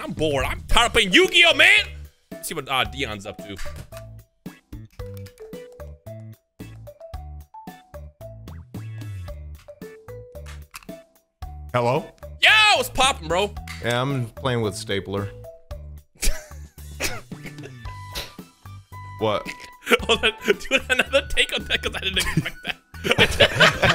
I'm bored. I'm tired of playing Yu-Gi-Oh, man. Let's see what uh, Dion's up to. Hello? Yo, what's popping, bro? Yeah, I'm playing with Stapler. what? Hold on, do another take on that because I didn't expect that.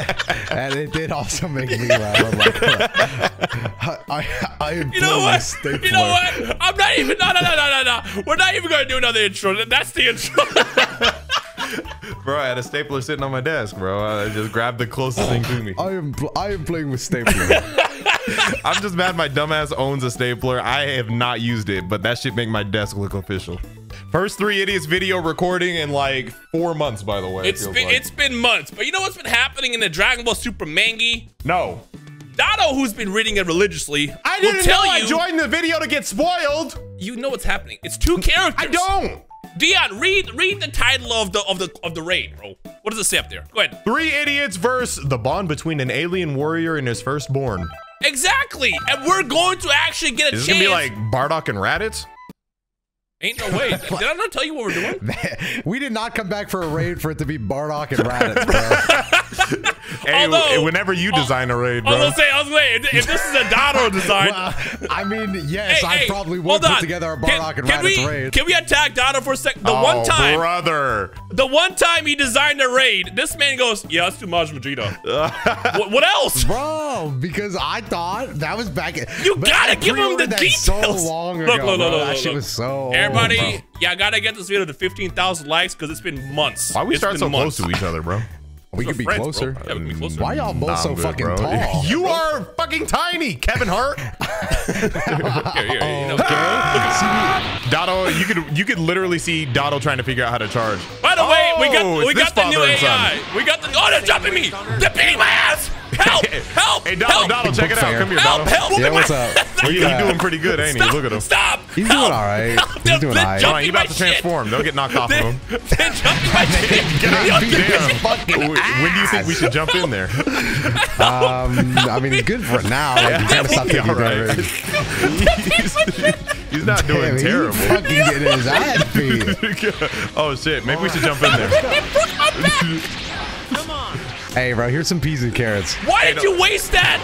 and it did also make me laugh. I'm like, I, I, I am You know what? Stapler. You know what? I'm not even. No, no, no, no, no, no. We're not even gonna do another intro. That's the intro. Bro, I had a stapler sitting on my desk, bro. Uh, I just grabbed the closest thing to me. I am pl- I am playing with Stapler. I'm just mad my dumbass owns a stapler. I have not used it, but that shit make my desk look official. First three idiots video recording in like four months, by the way. it It's feels been like. it's been months, but you know what's been happening in the Dragon Ball Super Manga? no. Dado, who's been reading it religiously, I didn't tell know I you. joined the video to get spoiled. you know what's happening. It's two characters. I don't. Dion, read read the title of the of the of the raid, bro. What does it say up there? Go ahead. Three idiots versus the bond between an alien warrior and his firstborn. Exactly, and we're going to actually get a Is this chance. gonna be like Bardock and Raditz? Ain't no way. Did I not tell you what we're doing? we did not come back for a raid for it to be Bardock and Raditz, bro. Hey, Although- whenever you uh, design a raid, I was bro. gonna say, I was gonna say, if- if this is a Dado design, Well, I mean, yes, Hey, I hey, probably hold would put on. together a Can- Bardock and can Raditz we, raid. Can we attack Dado for a second? The oh, one time, brother. The one time he designed a raid, this man goes, "Yeah, that's too much, Vegeta." what, what else? Bro, because I thought that was back. You gotta give him the details. So long Look, ago, look, look, bro. look, that look, shit look. was so. Everybody, bro. yeah, I gotta get this video to 15,000 likes because it's been months. Why we It's start so months. close to each other, bro? We could be friends, closer. Yeah, we can be closer. Why y'all both Nah, so good, fucking bro. tall? You are fucking tiny, Kevin Hart. Here, here, here, you know, Dotto, you could you could literally see Dotto trying to figure out how to charge. By the way, we got Oh, we got the new father and son. AI. We got the oh, they're jumping me. They're beating my ass. Help! Help! Hey, Dotto, help! Dotto, check it out. Fair. Come here, Help! Dotto. Help! Yeah, what's up? Well, he, he doing pretty good, ain't he? Stop! Look at him. Stop! He's Help! doing all right. Help! He's doing all right. Come on, jumping about to transform. They'll get knocked off of him. they're jumping my shit. Get out. Yo, Damn. When do you think we should jump in there? Um, I mean, good for now. Like, you gotta stop taking be all right. damage. He's not doing Damn, he terrible. fucking getting his ass beat. oh shit, maybe we should jump in there. Hey, bro, here's some peas and carrots. Why did you waste that?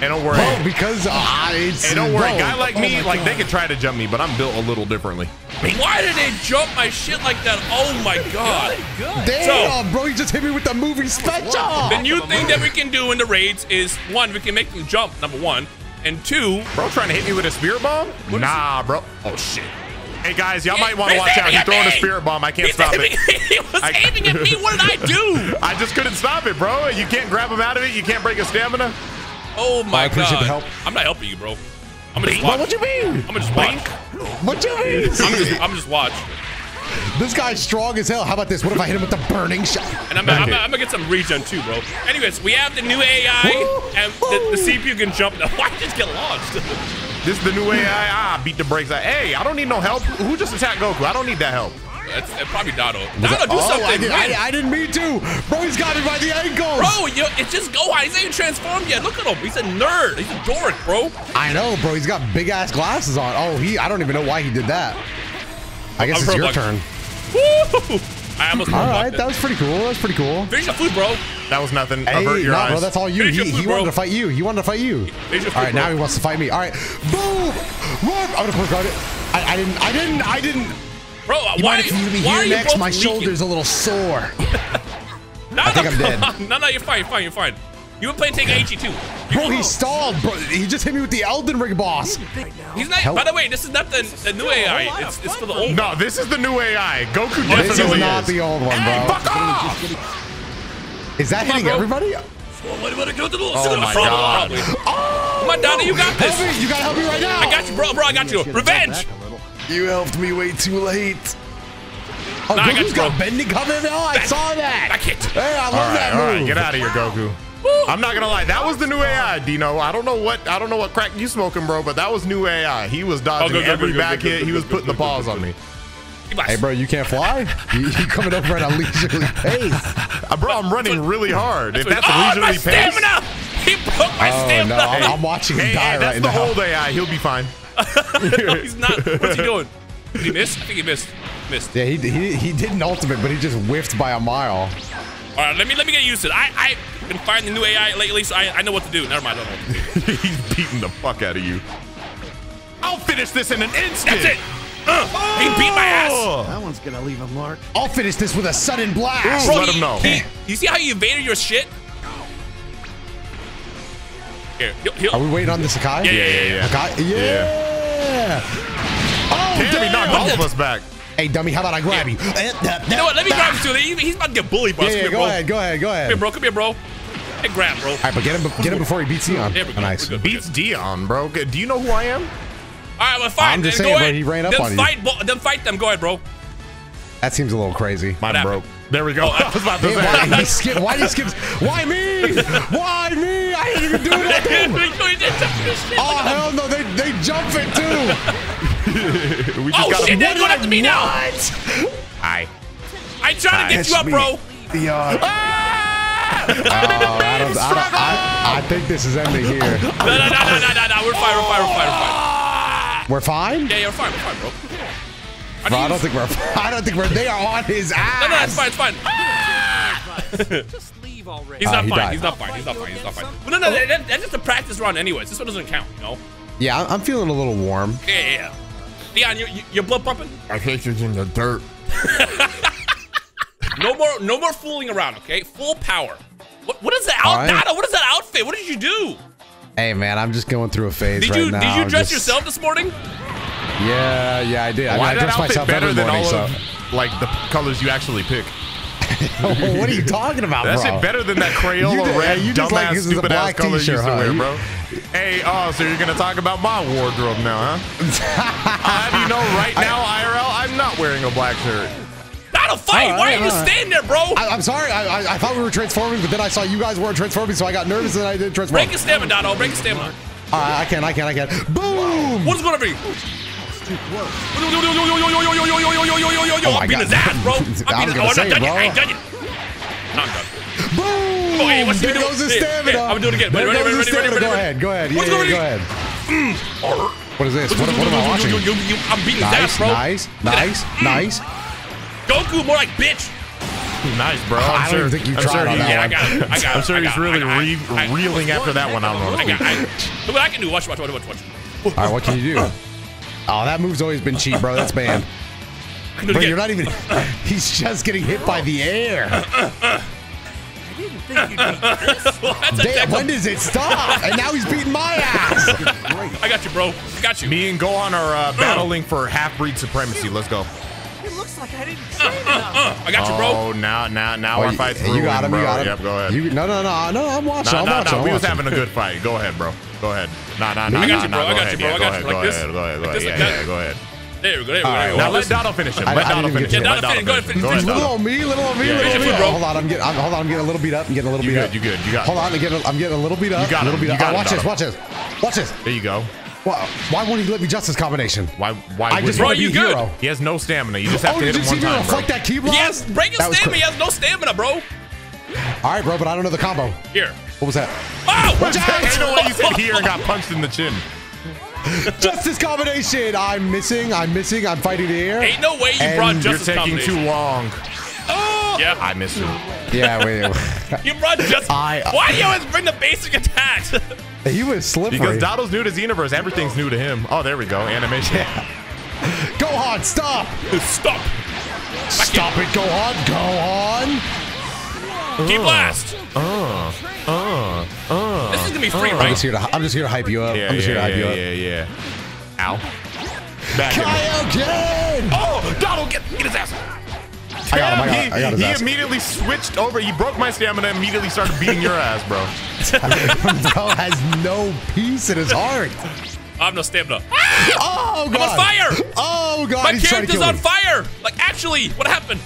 Hey, don't worry. Oh, because uh, it's. Hey, don't worry. bro, Guy like oh me, my like they God. could try to jump me, but I'm built a little differently. Why did they jump my shit like that? Oh my god. Damn, bro, you just hit me with the movie special. The new thing that we can do in the raids is one, we can make them jump, number one. And two, Bro, trying to hit me with a spirit bomb? is Nah, bro. Oh shit. Hey guys, y'all might want to watch out. He's at throwing a spirit bomb. I can't he's stop aiming, it. he was I- aiming at me. What did I do? I just couldn't stop it, bro. You can't grab him out of it. You can't break his stamina. Oh my I appreciate god. the help. I'm not helping you, bro. I'm gonna just Bro, watch. what you mean? I'm gonna just watch. What you mean? I'm just, I'm just watch. this guy's strong as hell. How about this? What if I hit him with the burning shot? And I'm, I'm, I'm, I'm gonna get some regen too, bro. Anyways, we have the new AI, and the, the CPU can jump. Now, Why did just get launched? This is the new AI. Ah, beat the brakes. out. Hey, I don't need no help. Who just attacked Goku? I don't need that help. That's uh, probably Dado. Dado, do oh, something. I, did, I, I, didn't mean to. Bro, he's got me by the ankles. Bro, yo, it's just. He's not even transformed yet. Look at him. He's a nerd. He's a dork, bro. I know, bro. He's got big ass glasses on. Oh, he. I don't even know why he did that. I guess I'm it's your Roblox. turn. Woo! I almost All blocked right, it. that was pretty cool. That was pretty cool. Finish your food, bro. That was nothing. Hey, Avert your no, eyes. bro, that's all you. Finish He, food, he wanted to fight you. He wanted to fight you. Finish your All right, food, now he wants to fight me. All right, boom, run. I'm gonna quick guard it. I, I didn't. I didn't. I didn't. Bro, You why, mind if you leave me why are here you next? My leaking? shoulder's a little sore. No, I think no, I'm dead. on. No, no, you're fine, you're fine, you're fine. You were playing Tekken HE too. Bro, he stalled. Bro, he just hit me with the Elden Ring boss. He's not. Help. By the way, this is not the, the new AI. It's, it's for the old. No, this is the new AI. Goku oh, This definitely is not is. the old one, Hey, bro. fuck off! Is that Come hitting bro. everybody? Oh my God. Oh, Come on, Donnie, you got this. Help me. You gotta help me right now. I got you, bro. Bro, I got you. Revenge. You helped me way too late. Oh, Nah, I got you, got, bending coming. Oh, I saw that. Back hit. Hey, I love All right, that all move. right, get out of here, Goku. I'm not gonna lie, that was the new AI, Dino. I don't know what I don't know what crack you smoking, bro, but that was new AI. He was dodging Oh, good, good, every good, back good, good, hit. good, He was putting good, the paws good, on me. Hey, bro, you can't fly? you, you coming over at a leisurely pace. Uh, bro, I'm running really hard. If that's oh, my leisurely pace, stamina. He broke my Oh, stamina. no, I'm, I'm watching him hey, die hey, that's right the now. old AI. He'll be fine. no, he's not. What's he doing? Did he miss? I think he missed. Missed. Yeah, he, he he did an ultimate, but he just whiffed by a mile. All right, let me let me get used to it. I I've been fighting the new AI lately, so I, I know what to do. Never mind, I don't know what to do. He's beating the fuck out of you. I'll finish this in an instant. That's it. Uh, he beat my ass. Oh. That one's gonna leave a mark. I'll finish this with a sudden blast. Ooh. Bro, let he- him know. he- you see how you evaded your shit? Here, he'll, he'll, Are we waiting on the Hakai? Yeah, Yeah, yeah, yeah. Hakai? Yeah. Oh, Damn, damn. he knocked all of us back. Hey, dummy, how about I grab you? Eh, you know what? Let me grab him too. He's about to get bullied, bro. Yeah, Come yeah, here, go bro. ahead, go ahead, go ahead. Come here, bro. Come here, bro. Hey, grab, bro. All right, but get him, get him before he beats Eon. There we go. Nice. We're good. Beats Dion, bro. Do you know who I am? All right, well, fine. I'm just then saying, go bro, ahead. he ran up then on you. fight, bo- Then fight them. Go ahead, bro. That seems a little crazy. Mine happened? broke. There we go. Oh, I was about to Hey, say. why, he skip, why did he skip? Why me? Why me? I didn't even do nothing. Oh hell no! They they jump it too. we just Oh got shit! They're going after me now. Hi. I tried to get you up, bro. Dion. Uh, ah! Oh, I, don't, I, don't, I, I think this is ending here. No, no, no, no, no, no, no. We're fine. We're fine. We're fine. We're fine. Ah! We're fine. Yeah, you're fine. We're fine, bro. I Bro, I don't think we're. I don't think we're. They are on his ass. No, no, it's fine. It's fine. Ah! Just leave already. He's Uh, not he fine. died. He's not fine. He's not fine. He's not fine. But no, no, oh. that, that's just a practice run, anyways. This one doesn't count, you know? Yeah, I'm- I'm feeling a little warm. Yeah, yeah, yeah. You, you, your blood pumping? I think it's in the dirt. No more, no more fooling around, okay? Full power. What, what is that out, right. Dada, What is that outfit? What did you do? Hey man, I'm just going through a phase Did right you now. did you dress just- yourself this morning? Yeah, yeah, I did. I, mean, I that dress myself better every than morning. all So, of like the colors you actually pick? what are you talking about, That bro? shit better than that Crayola You did- red, you just like dumbass, this stupid ass color you used to huh? wear, bro. Hey, oh, so you're gonna talk about my wardrobe now, huh? Uh, I'll have you know, right now, IRL, I'm not wearing a black shirt. Not a fight. Why right, are you right. standing there, bro? I, I'm sorry. I, I, I thought we were transforming, but then I saw you guys weren't transforming, so I got nervous and I didn't transform. Break his stamina, Dado. Break his stamina. Right, I can, I can, I can. Boom! What is going to be? Oh my I'm beating God. his ass, bro. I I'm was beating his gonna I'm not say, done yet. bro. I ain't done yet. No, I'm done. Boom! Oh, hey, what's he there doing? goes his Here, stamina. here, I'm gonna do it again. There Ready, goes ready, ready, ready. Go ahead, go ahead. Yeah, What's yeah, going go on? ahead. What is this? What, what am I watching? I'm beating his Nice, ass, bro. nice, nice, that. nice. Goku, more like bitch. Nice, bro. I I'm don't sure, think you I'm tried sure on he- that Yeah, I got it. I got it. I'm sure I he's got it. really I re- got it. I- reeling after that one. I don't know. I got I, Look what I can do. Watch, watch, watch, watch, watch. All right, what can you do? Oh, that move's always been cheap, bro. That's banned. I can Bro, you're not even. He's just getting hit by the air. I didn't think you'd be this. That's Damn, when does it stop? And now he's beating my ass. I got you, bro. I got you. Me and Gohan are uh, battling for half-breed supremacy. Let's go. It looks like I didn't say enough. Uh, I got you, bro. Oh, now, now, now Oh, our you- fight's you ruined, got him. bro. You got him. Yep, go ahead. You, no, no, no, no. I'm watching. no, I'm no, watching. no. I'm We was having a good fight. Go ahead, bro. Go ahead. Nah, nah, Me? nah. I got you, bro. I got you, bro. I got you. Go Like this. ahead. Go ahead. Go ahead. Yeah, like yeah, that. yeah, go ahead. There we go. There we go. All right, There we go. Now let listen- Dotto finish him. Let I finish him. you. Yeah, Dotto Dotto finish. finish Go ahead, Go finish ahead, Little on me, little on me, Yeah, little on me. bro. Hold on, I'm getting. I'm, hold on, I'm getting a little beat up. I'm getting a little beat good, up. you good, you got Hold on, I'm getting. I'm getting a little beat up. You got a little beat you up. got Oh, watch this. Watch this. Watch this. There you go. Why, why won't he let me justice combination? Why? Why? I would just? Bro, want to you be good. hero. He has no stamina. You just oh, have Oh, to hit him one time, bro. reflect that key block? He has break his That was stamina. He has no stamina, bro. All right, bro, but I don't know the combo. Here. What was that? Oh! Watch out! Ain't no way you said here and got punched in the chin. Justice combination. I'm missing. I'm missing. I'm fighting the air. Ain't no way you And brought you're You're taking too long. Oh! Yeah. I missed you. Yeah, wait. You brought justice. I- Why do you always bring the basic attacks? he was slippery. Because Dotto's new to Xenoverse. Everything's new to him. Oh, there we go. Animation. Gohan, stop! Stop. Stop it, Gohan! Gohan! Keep blast. Oh, oh, oh. This is gonna be free, I'm right? just here to. I'm just here to hype you up. Yeah, I'm just here to yeah, hype you yeah, up. yeah, yeah. yeah. Ow. Back him. Kaioken! Oh, Dotto, get, get his ass. I got him. I got, he, I got his he ass. immediately switched over. He broke my stamina and immediately started beating your ass, bro. Bro has no peace in his heart. I have no stamina. Oh god! I'm on fire. Oh god! My he's trying to character's kill on me. fire. Like, actually, what happened?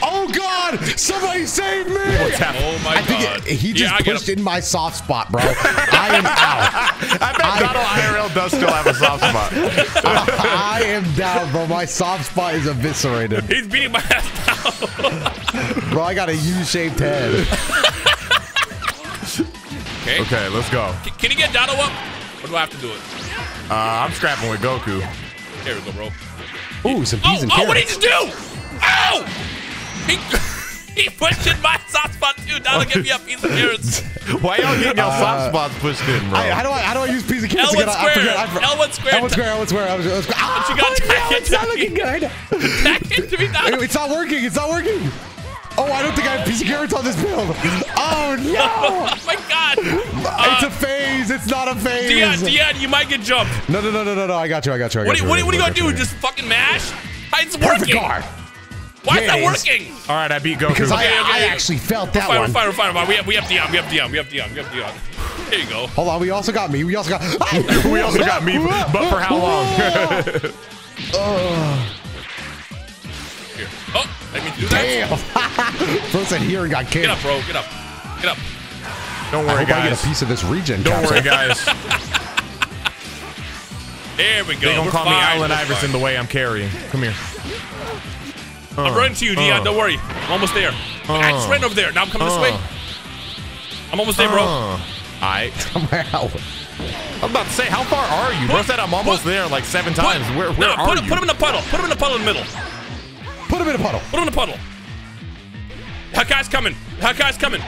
Oh god! Somebody save me! What's happening? Oh my I think god. it, he just yeah, pushed in my soft spot, bro. I am out. I bet I- Dotto IRL does still have a soft spot. I am down, bro. My soft spot is eviscerated. He's beating my ass down. Bro, I got a U-shaped head. okay. Okay, let's go. Can- Can you get Dotto up? Or do I have to do it? Uh, I'm scrapping with Goku. There we go, bro. Ooh, some Oh, peas and oh, what did he just do? Ow! He, he pushed in my soft spot too. Now to give me a piece of carrots. Why y'all getting y'all soft spots pushed in, bro? I, how do I how do I use peas and carrots L1 again? I- I square. forget. I for- L1 square. L1 square. L1 square. L1 square. Ah, you got oh, no, it's not looking good. Back into me now. It's not working. It's not working. Oh, I don't think I have peas and carrots on this build. Oh no! Oh my god. it's a phase. It's not a phase. Dion, Dion, you might get jumped. No, no, no, no, no, no. I got you. I got you. I got What, you. are- what, I are- what are you gonna do? I Just fucking mash? How It's Perfect working. Guard. Why is that working? All right, I beat Goku. Because I, Okay, okay, I okay. actually felt that Fine, one. fine, fine, fine. We have, we have Dion. We have Dion. We have Dion. We have Dion. There you go. Hold on. We also got me. We also got. we also got me, but for how long? Here. Oh, let me do that. Damn. Bro said here and got kicked. Get up, bro. Get up. Get up. Don't I worry, hope I get a piece of this regen Don't capsule. worry, guys. There we go. They gonna We're call me Allen Iverson fine. the way I'm carrying. Come here. I'm running to you, Dion. uh, Don't worry. I'm almost there. I just uh, ran over there. Now I'm coming this uh, way. I'm almost there, bro. Uh, I. Wow. I'm about to say, how far are you? Bro Put- said I'm almost put- there like seven Put- times. Where, where no, are put, you? Put him in the puddle. Put him in the puddle in the middle. Put him in a puddle. Put him in the puddle. Hakai's coming. Hakai's coming.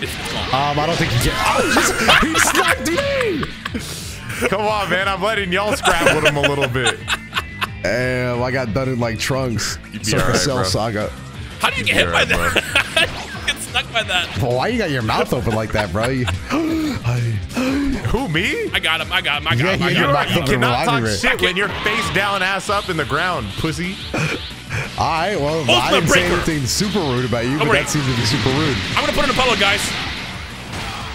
It's, it's gone. Um, I don't think he can. Oh, he slapped me. Come on, man. I'm letting y'all scrap with him a little bit. Damn, I got done in like trunks. You'd be Circle alright, Cell bro. Saga. How do you get hit by You're that? You get stuck by that? Well, why you got your mouth open like that, bro? You- Who, me? I got him. I got him. I got Yeah, him. I you got him. got I back got up him. in Cannot talk Remind me, shit when you're face down, ass up in the ground, pussy. All right, well, I didn't say anything super rude about you, but worry. that seems to be super rude. I'm gonna put in a puddle, guys.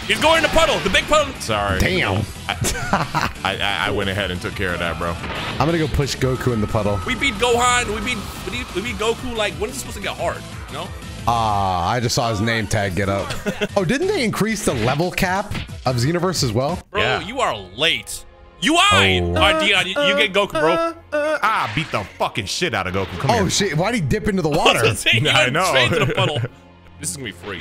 He's going in the puddle. The big puddle. Sorry. Damn. I, I, I went ahead and took care of that, bro. I'm gonna go push Goku in the puddle. We beat Gohan. We beat we beat, we beat Goku. Like when is it supposed to get hard? No. Ah, I just saw his name tag get up. oh, didn't they increase the level cap of Xenoverse as well? Bro, Yeah. you are late. You are. Oh. All right, Dion, you, you get Goku, bro. Uh, ah, beat the fucking shit out of Goku. Come on. Oh here. shit! Why'd he dip into the water? gonna I know. straight the puddle. This is gonna be free.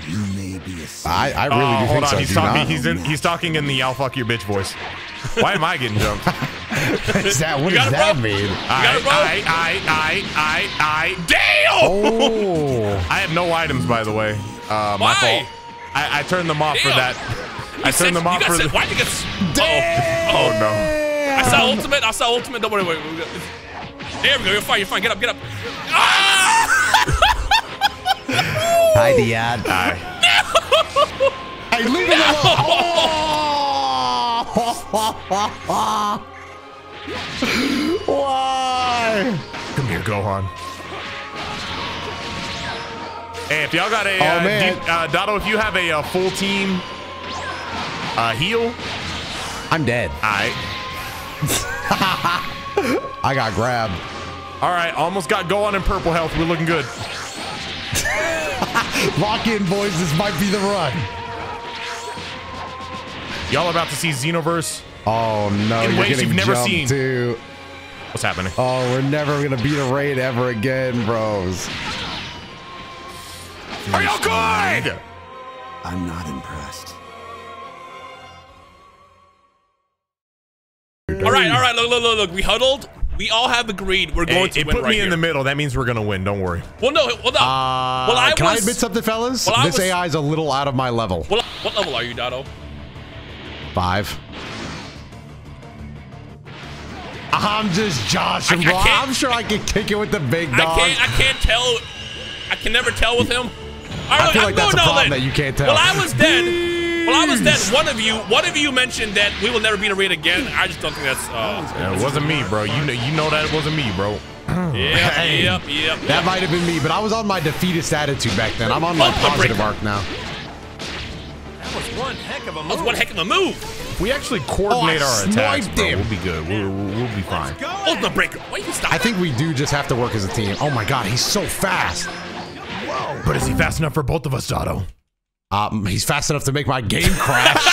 I, I really Oh, do hold think on. so. he's do talking. He's in. He's talking in the "I'll fuck your bitch" voice. Why am I getting jumped? Is that, what You does that bro? mean? I, got it, bro? I, I, I, I, I. Damn! Oh, I have no items, by the way. Uh, my Why? fault. I, I turned them off for Damn. that. I You said- turned them off for guys the. said- Why'd you get? s- Damn. Uh-oh. Oh no. I saw ultimate. I saw ultimate. Don't worry. Wait, wait, wait. There we go. You're fine. You're fine. Get up. Get up. Ah! Hi, Dion. I, Hey, leave it alone. Oh! Why? come here, Gohan. Hey, if y'all got a Oh, uh, man. deep- uh, Dotto, if you have a, uh full team uh, heal, I'm dead. I. I got grabbed. All right, almost got Gohan in purple health. We're looking good. Lock in, boys. This might be the run. Y'all about to see Xenoverse. Oh no, In ways you've never seen. too. What's happening? Oh, we're never gonna beat a raid ever again, bros. Are y'all good? I'm not impressed. All right. All right. Look. Look. Look. Look. We huddled. We all have agreed we're going Hey, to it win put right me here. in the middle. That means we're gonna win. Don't worry. Well, no. Well, no. Uh, well, I can was. I admit something, fellas? Well, this was- AI is a little out of my level. Well, what level are you, Dotto? Five. I'm just joshing, I- I bro. can't- I'm sure I can kick it with the big I can't. I can't tell. I can never tell with him. Right, I feel I'm like that's a problem that you can't tell. Well, I was dead. Well, I was dead. One of you, one of you mentioned that we will never beat a raid again. I just don't think that's. Uh, Yeah, it wasn't me, bro. You know, you know that it wasn't me, bro. yep, Hey. yep, yep. That might have been me, but I was on my defeatist attitude back then. I'm on my Ultimate positive arc now. That was one heck of a That was move. one heck of a move. If we actually coordinate Oh, our attacks, bro, we'll be good. We'll, we'll, we'll be fine. Ultimate breaker. Why you stop? I think we do just have to work as a team. Oh my god, he's so fast. But is he fast enough for both of us, Dotto? Um, he's fast enough to make my game crash.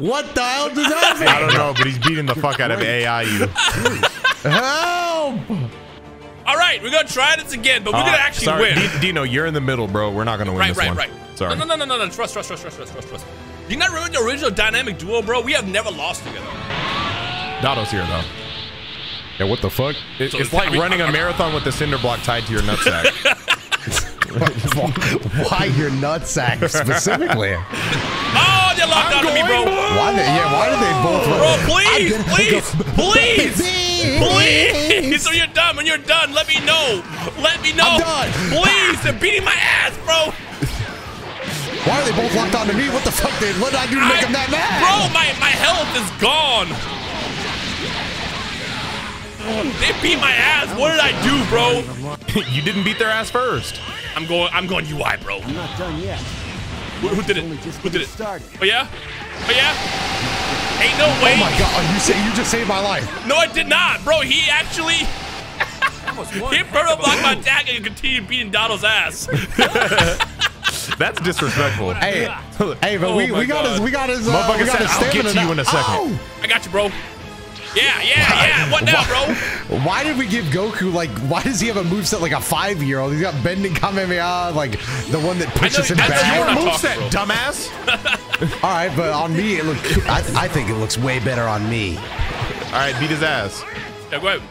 what the hell does that mean? I don't know, but he's beating the fuck out of AIU. Help! All right, we're gonna try this again, but we're gonna Uh, actually sorry, win. D- Dino, you're in the middle, bro. We're not gonna win right, this right, one. right. Sorry. No, no, no, no, no, no. Trust, trust, trust, trust, trust, trust, trust. You not remember the original dynamic duo, bro? We have never lost together. Dotto's here though. Yeah, what the fuck? It- So it's it's like running a marathon with the cinder block tied to your nutsack. Why your nutsack specifically? Oh, they locked onto me, bro. Why? They, yeah, why did they both? Bro, please, please, please, Please. please. When you're done, when you're done, let me know. Let me know. I'm done. Please, they're beating my ass, bro. Why are they both locked onto me? What the fuck? Did what did I do to make I- them that mad? Bro, my, my health is gone. They beat my ass. What did I do, bro? you didn't beat their ass first. I'm going. I'm going UI, bro. I'm not done yet. Who, who did it? Who did it? started. Oh yeah. Oh yeah. Ain't no way. Oh my god! You say you just saved my life. No, I did not, bro. He actually Almost one he heck purple of blocked my move. attack and continued beating Donald's ass. That's disrespectful. Hey, hey, but Oh we, we got his we got his uh, Motherfucker we got said, his "I'll get stamina to you in a second. Oh! I got you, bro. Yeah, yeah, yeah. What now, bro? Why did we give Goku like? Why does he have a moveset like a five year old? He's got bending Kamehameha, like the one that pushes know- him back. you're Your not talking, moveset, dumbass. All right, but on me it look. I, I think it looks way better on me. All right, beat his ass. Yeah, go ahead.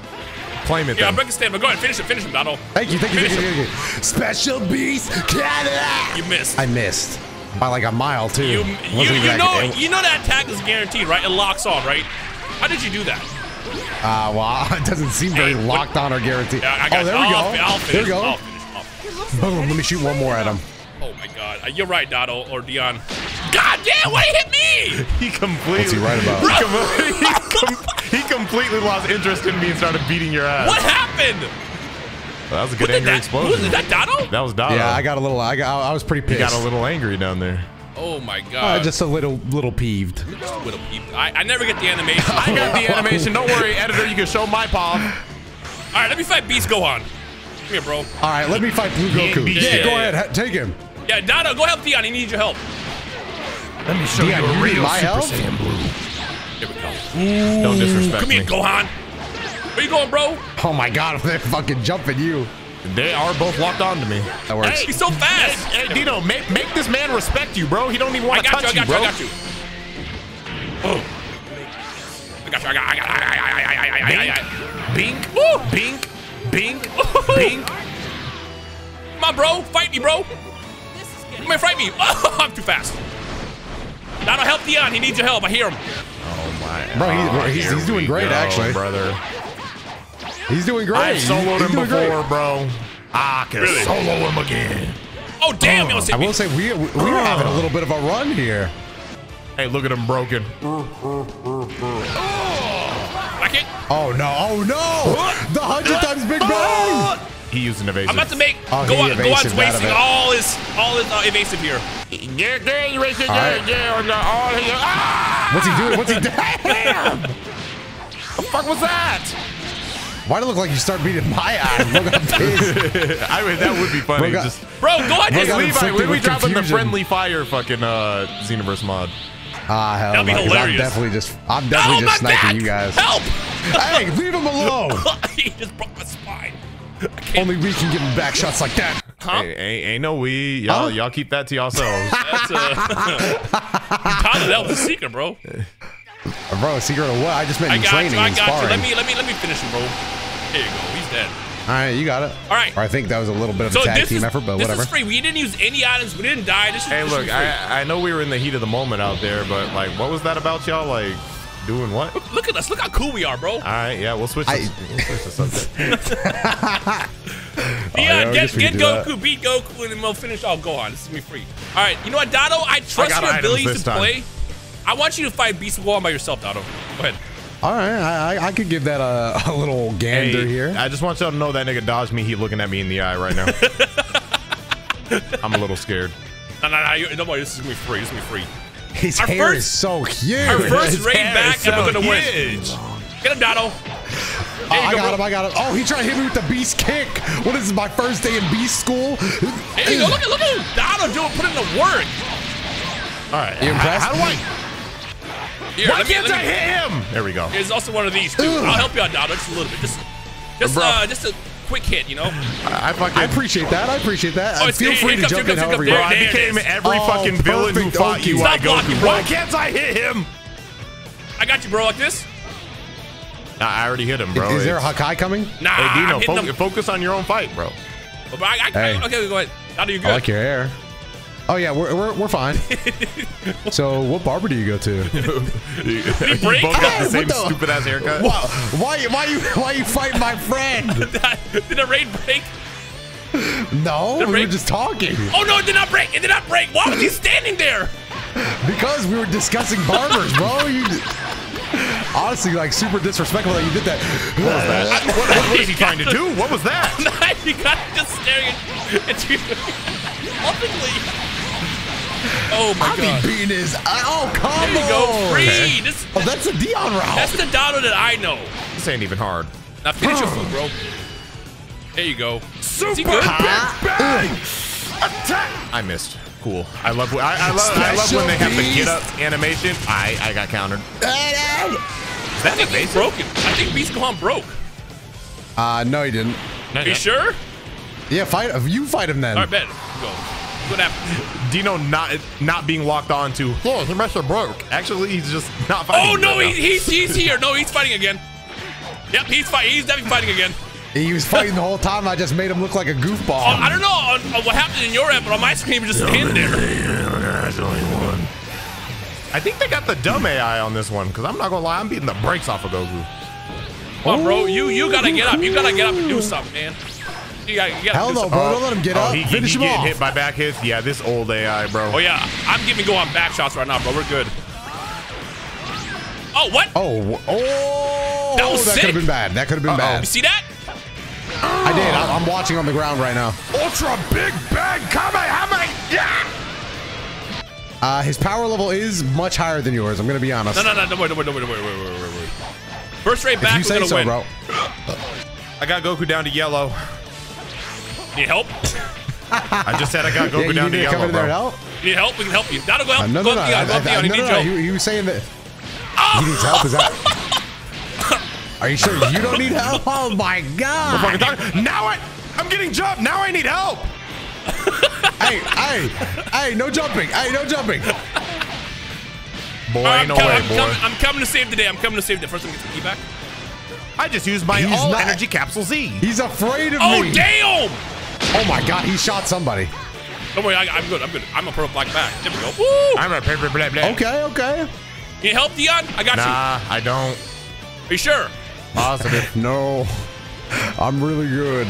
Claim it Yeah, then. break a stand, but go ahead, finish it, finish him, Donald. Thank you, thank you, thank you, thank you. Special beast Canada. You missed. I missed by like a mile too. You, you, you that know, good. you know that attack is guaranteed, right? It locks on, right? How did you do that? Uh, well, it doesn't seem very Hey, locked on or guaranteed. Yeah, I got oh, there you. we go. I'll, fi- there finish. we go. I'll finish. I'll finish. Boom. Let me shoot one more at him. Oh my god. Uh, You're right, Dotto or Dion. God damn, why hit me? He completely. What's he right about? He, com- he, com- he completely lost interest in me and started beating your ass. What happened? That was a good did angry that? explosion. Who, is that Dotto? That was Dotto. Yeah, I got a little. I got. I was pretty He got a little angry down there. Oh my Uh, god. just a little, little peeved. Just a little peep. I, I never get the animation. I got the animation. Don't worry, editor. You can show my palm. All right, let me fight Beast Gohan. Come here, bro. All right, let me fight Blue Goku. beat Yeah, shit. go ahead. Take him. Yeah, Dotto, go help Dion. He needs your help. Let me show Dion, you need my help? Here we go. Don't disrespect Come here. Gohan. Where you going, bro? Oh my God, they're fucking jumping you. They are both locked onto me. That works. He's so fast. Hey, Dino, make make this man respect you, bro. He don't even want to got you. I touch you, got you. bro. I got you. Oh. I got you. I got. I got. I got. I got. I got. I got. I got. Bink, Woo! bink, bink, Woo! bink. Come on, bro. Fight me, bro. Come here, fight me. Oh, I'm too fast. That'll help Dion. He needs your help. I hear him. Oh my. Bro, he's- Oh, he's- he's doing great, go, actually. brother. He's doing great. I He's- soloed he's him doing great. before, bro. I can Really? solo him again. Oh, damn. Oh, you almost I hit me. will say we we we are having a little bit of a run here. Hey, look at him broken. Like it. Oh no! Oh no! The hundred times Big Bang! He used an evasive. I'm about to make Oh, go on, evasive Gohan's out of wasting all his all his uh, evasive here. Yeah, yeah, you wasted, All yeah, yeah, on the, all his, ah! What's he doing? What's he doing? Damn! the fuck was that? Why do it look like you start beating my ass? Look at this. I mean, that would be funny. Bro got- Just Bro, Gohan Bro just got leave. Levi, when we with dropping the friendly fire fucking uh Xenoverse mod? Ah, hell That'd be no, 'cause I'm definitely just, I'm Oh, definitely my just sniping back. you guys. Help! Hey, leave him alone. he just broke my spine. I can't. Only we can give him back shots like that. Huh? Hey, ain't, ain't no we. Y'all, Huh? y'all keep that to yourselves. That's uh, Tyler, that was a secret, bro. Bro, secret of what? I just meant I in got training you. I and got sparring. you. Let me let me let me finish him, bro. There you go. He's dead. All right, you got it. All right. Or I think that was a little bit of So a tag team is effort, but this whatever. is free. We didn't use any items. We didn't die. This is hey, this look, is free. I, I know we were in the heat of the moment out there, but like, what was that about y'all? Like, doing what? Look at us. Look how cool we are, bro. All right, yeah, we'll switch. I- the, we'll switch the subject. yeah, yeah, get, guess get can do that. Goku, beat Goku, and then we'll finish off Gohan. This is me free. All right, you know what, Dotto? I trust got your items abilities to time. play. I want you to fight Beast Gohan by yourself, Dotto. Go ahead. All right, I, I, I could give that a, a little gander Hey, here. I just want y'all to know that nigga dodged me. He looking at me in the eye right now. I'm a little scared. No, no, no. you- Don't worry. This is gonna be free. This is gonna be free. His our hair first- is so huge. Our first His raid back, is and we're so gonna win. huge. Get him, Dotto. Oh, I go, got bro. him. I got him. Oh, he tried to hit me with the beast kick. What is this, my first day in beast school? There you go. Look at look at Dotto doing put in the work. All right. You impressed? How, how do I? Here, Why me, can't let I hit him? There we go. There's also one of these too. I'll help you out, Dotto, just a little bit. Just, just, uh, just a quick hit, you know? I fucking. I appreciate that. I appreciate that. Oh, Feel free to comes, jump in comes, however here you want. I became every Oh, fucking villain who fought you. Oki. I Stop go blocking, bro. Why can't I hit him? I got you, bro, like this. Nah, I already hit him, bro. Is there a It's- Hakai coming? Nah, Hey, Dino, I'm hitting fo- them. focus on your own fight, bro. Oh, but I, I, Hey. Okay, go ahead. How do you I like your hair. Oh yeah, we're we're, we're fine. so what barber do you go to? you break? both got the same the- stupid ass haircut. why why why you why you fighting my friend? Did the raid break? No, we were just talking Oh no, it did not break. It did not break. Why was he standing there? because we were discussing barbers, bro. You honestly like super disrespectful that you did that. what, what, what is he trying to do? What was that? you got just staring at, at you. Lovingly. Oh my I be god. beating his. Oh come There you go. on. Free. This, Oh, that's a Dion route. that's the Donald that I know. This ain't even hard. Now finish your food, bro. There you go. Super Is he good? Attack! I missed. Cool. I love. I, I love. I love when they have the get up animation. I I got countered. Is that He's broken. I think Beast Gohan broke. Uh, no, he didn't. Are you sure? Yeah, fight. You fight him then. All right, bet. Go. What happened? Dino not not being locked on to. Yeah, he must have broke. Actually, he's just not fighting. Oh no, right he, now. he's he's here. No, he's fighting again. Yep, he's fighting. He's definitely fighting again. He was fighting the whole time. I just made him look like a goofball. Oh, I don't know on, on what happened in your end, but on my screen, he was just standing there. I think they got the dumb AI on this one because I'm not gonna lie, I'm beating the brakes off of Goku. Come on, bro. You you gotta get up. You gotta get up and do something, man. You gotta, you gotta Hell no, something. bro. Don't let him get oh, up. He, he, Finish he him getting off. hit by back hits. Yeah, this old AI, bro. Oh yeah, I'm giving go on back shots right now, bro. We're good. Oh what? Oh, oh, That was that could have been bad. That could have been You bad. see that? I did. I, I'm watching on the ground right now. Ultra Big Bang Kamehameha! Yeah! Uh, his power level is much higher than yours. I'm gonna be honest. No, no, no, no, wait, no, wait, no, wait, no, wait, wait, wait, wait, wait. First rate If back, you we're say gonna so, win. bro. I got Goku down to yellow. Need help? I just said I got Yeah, Goku you down to to yellow, there bro. help. You need help? We can help you. That'll go help. Uh, no, go no, no. help Dion. I- I- He no, no, no. help. He, he was saying that Oh! he needs help. Is that? Are you sure you don't need help? Oh my Fucking god! talk- Now I, I'm getting jumped. Now I need help. hey, hey, hey! No jumping! Hey, no jumping! Boy, I'm, no coming, way, I'm, boy. coming, I'm coming to save the day. I'm coming to save the day. First, let me get the key back. I just used my He's all not- energy capsule Z. He's afraid of Oh me. damn! Oh my god! He shot somebody. Don't worry, I, I'm good. I'm good. I'm a purple black back. There we go. Woo! I'm a paper blah blah. Okay, okay. Need help, Dion? I got Nah, I don't. you. Are you sure? Positive. No, I'm really good.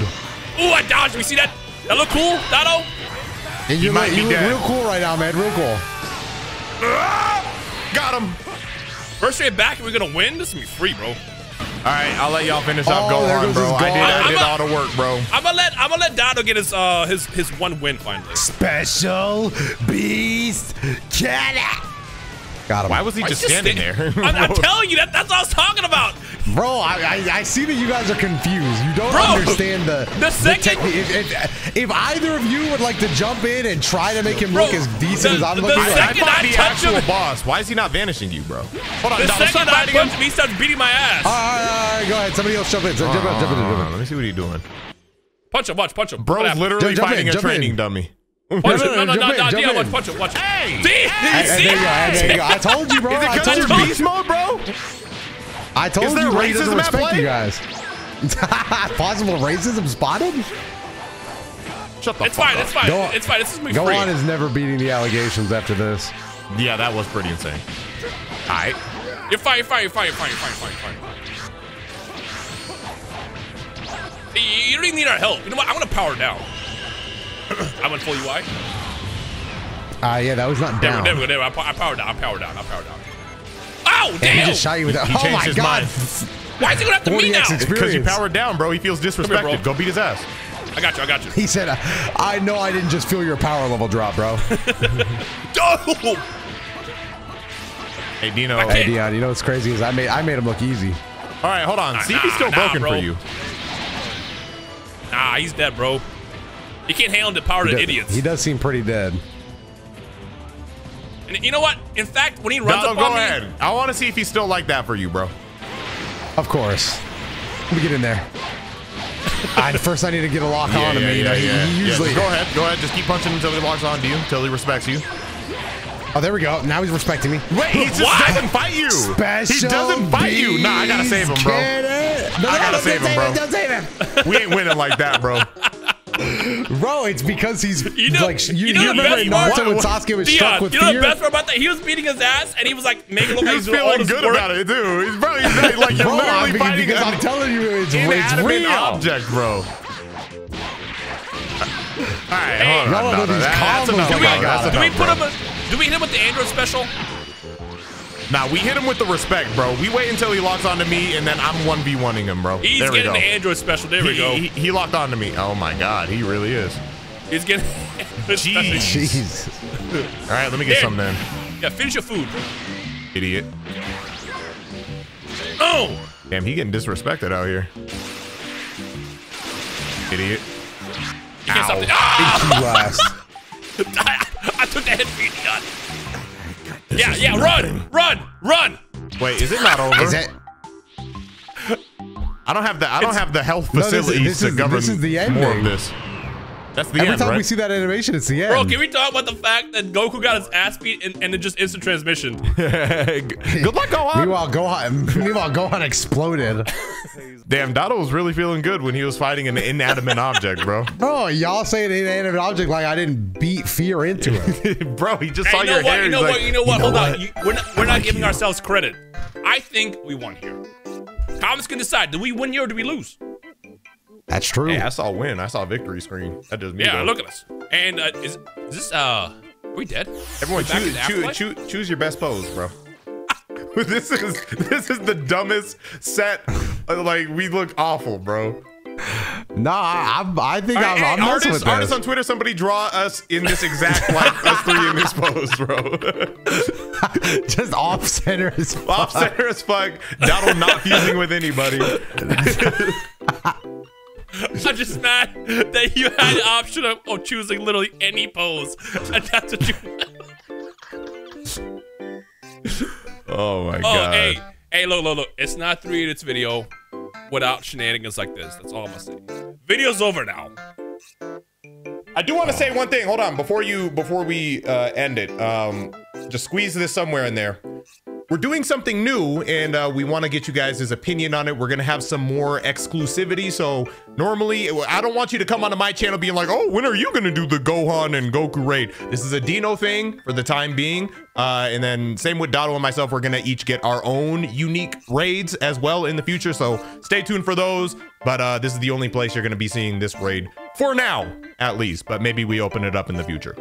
Ooh, I dodged. We see that? That look cool, Dotto? And you might look, be you look dead. real cool right now, man. Real cool. Ah! got him. First rate back, and we're gonna win. This is gonna be free, bro. All right, I'll let y'all finish off. Oh, Go there on, goes bro. I did. I did a- all the work, bro. I'm gonna let I'm gonna let Dotto get his uh his his one win finally. Special Beast Cat. Got him. Why was he Why just standing sta- there? I'm, I'm telling you that that's what I was talking about. Bro, I, I I see that you guys are confused. You don't Bro, understand the the second- technique. If, if, if either of you would like to jump in and try to make him Bro, look as decent the- as I'm the looking, I, I like, second- fought I the touch actual him- boss. Why is he not vanishing you, bro? Hold on, The Donald, second I fighting punch him. him, he starts beating my ass. all right, all right, go ahead. Somebody else jump in. Jump in, jump in, jump in, Uh, jump in. let me see what he's doing. Punch him, watch, punch him. What Bro's happened? literally Jump in, fighting a jump in. training dummy. Punch No, him. no, No, no, no, no, watch, him, watch. Hey! See? Hey, see? there you go, there you go. I told you, bro. Is it I because told you. beast mode, bro? I told Is there you Ray doesn't racism at respect play? you guys. Possible racism spotted? Shut the It's fuck fine, up. it's fine, Go it's fine. This is me Go on is never beating the allegations after this. Yeah, that was pretty insane. All right. You're fine, you're fine, you're fine, you're fine, you're fine, you're fine, you're fine. You don't even need our help. You know what? I'm gonna power down. I'm gonna full UI. Uh, yeah, that was not down. we- there we go. There, we go. I, pa- I power down. I power down. I power down. Ow! And Damn! he just shot you with that. Oh my god. mind. Why is he going after me 40x now? Because you powered down, bro. He feels here, disrespected. bro. Go beat his ass. I got you. I got you. He said, I know I didn't just feel your power level drop, bro. Oh! Hey, Dino. hey, Dion, you know what's crazy is I made I made him look easy. All right, hold on. See if he's still Nah, nah, broken bro. for you. Nah, he's dead, bro. He can't handle the power of does- idiots. He does seem pretty dead. And you know what? In fact, when he runs Donald, up go on me, ahead. I want to see if he's still like that for you, bro. Of course. Let me get in there. I, first, I need to get a lock on him. me. You know, he- he usually. Go ahead, go ahead. Just keep punching him until he locks on to you, until he respects you. Oh, there we go. Now he's respecting me. Wait, he just What? doesn't fight you. Special he doesn't fight you. Nah, I gotta save him, bro. Get? No, I gotta don't save him, bro. Don't save him. We ain't winning like that, bro. Bro, it's because he's You know- like you, you know you the remember best Naruto when Sasuke was Dion, struck with you know fear? the best part about that? He was beating his ass, and he was like making it look He like he's doing all feeling good work. about it, too. He's probably he's not- like you're Bro, literally I mean, fighting because an I'm telling you, it's, it's real. object, bro. All right, hold on. Y'all no, know no, these that- that's combos enough, Do we, I bro. do we put him? a- Do we hit him with the Android special? Nah, we hit him with the respect, bro. We wait until he locks onto me, and then I'm 1v1ing him, bro. He's there we getting go. the Android special. There we he, go. He, he locked onto me. Oh my god, he really is. He's getting. Jeez. Jeez. All right, let me get There. some then. Yeah, finish your food. Idiot. Oh, Damn, he getting disrespected out here. Idiot. you can't stop Ow. the. Ah! Last. I, I took the hit for you, Dion. Yeah, yeah, run, run, run. Wait, is it not over? Is it? I don't have the I don't have the health No, this is- facilities this to is- govern this is the more of ending. this. That's the Every end, time right? we see that animation, it's the end. Bro, can we talk about the fact that Goku got his ass beat and, and then just instant transmission? Good luck, Gohan. Meanwhile, Gohan, meanwhile, Gohan exploded. Damn, Dotto was really feeling good when he was fighting an inanimate object, bro. Bro, y'all say an inanimate object like I didn't beat fear into it. bro, he just Hey, saw you know your what? hair. You know what? like, You know what? know Hold what? on. You, we're not, we're not giving ourselves credit. I think we won here. Comments can decide. Do we win here or do we lose? That's true. Hey, I saw win. I saw victory screen. That does me. Yeah, though. look at us. And uh, is, is this uh, are we dead? Everyone, We choose, choose, choose, choose your best pose, bro. this is this is the dumbest set. Uh, Like we look awful, bro. Nah, I, I'm- I think All I'm, right, I'm hey, messing with this. artists on Twitter, somebody draw us in this exact like us three in this pose, bro. Just off center as fuck. Off center as fuck. Donald not fusing with anybody. I'm just mad that you had the option of, of choosing literally any pose. And that's what you. Oh my god Oh, god. hey, hey, look, look, look. It's not three minutes video without shenanigans like this. That's all I'm gonna say. Video's over now. I do want to say one thing. Hold on, before you before we uh, end it, um, just squeeze this somewhere in there. We're doing something new, and uh, we want to get you guys' opinion on it. We're gonna have some more exclusivity. So normally, I don't want you to come onto my channel being like, "Oh, when are you gonna do the Gohan and Goku raid?" This is a Dino thing for the time being, uh, and then same with Dotto and myself. We're gonna each get our own unique raids as well in the future. So stay tuned for those. But uh, this is the only place you're gonna be seeing this raid for now, at least. But maybe we open it up in the future.